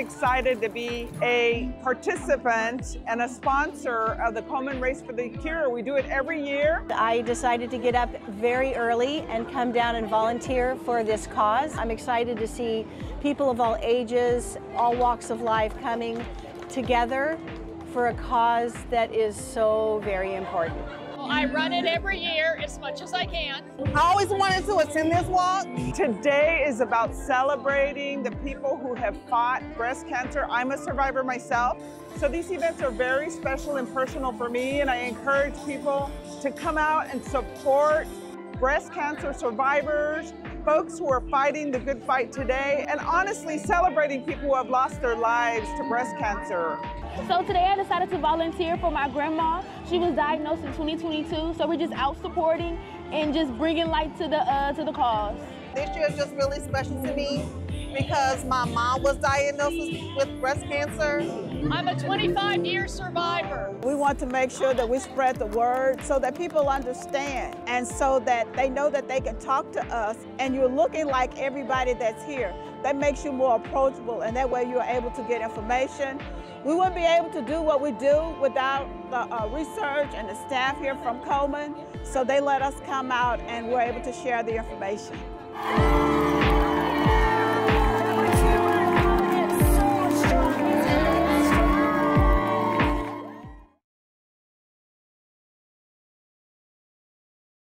excited to be a participant and a sponsor of the Komen Race for the Cure. We do it every year. I decided to get up very early and come down and volunteer for this cause. I'm excited to see people of all ages, all walks of life coming together for a cause that is so very important. I run it every year as much as I can. I always wanted to attend this walk. Today is about celebrating the people who have fought breast cancer. I'm a survivor myself. So these events are very special and personal for me, and I encourage people to come out and support breast cancer survivors, folks who are fighting the good fight today, and honestly celebrating people who have lost their lives to breast cancer. So today I decided to volunteer for my grandma. She was diagnosed in 2022, so we're just out supporting and just bringing light to the uh, to the cause. This year is just really special to me because my mom was diagnosed with breast cancer. I'm a 25 year survivor. We want to make sure that we spread the word so that people understand and so that they know that they can talk to us and you're looking like everybody that's here. That makes you more approachable and that way you're able to get information. We wouldn't be able to do what we do without the uh, research and the staff here from Komen. So they let us come out and we're able to share the information.